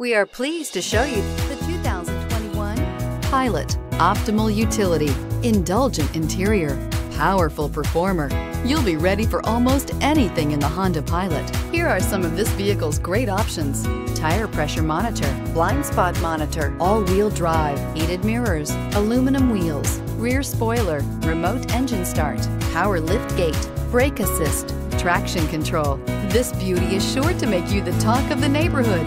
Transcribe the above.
We are pleased to show you the 2021 Pilot. Optimal utility, indulgent interior, powerful performer. You'll be ready for almost anything in the Honda Pilot. Here are some of this vehicle's great options. Tire pressure monitor, blind spot monitor, all-wheel drive, heated mirrors, aluminum wheels, rear spoiler, remote engine start, power lift gate, brake assist, traction control. This beauty is sure to make you the talk of the neighborhood.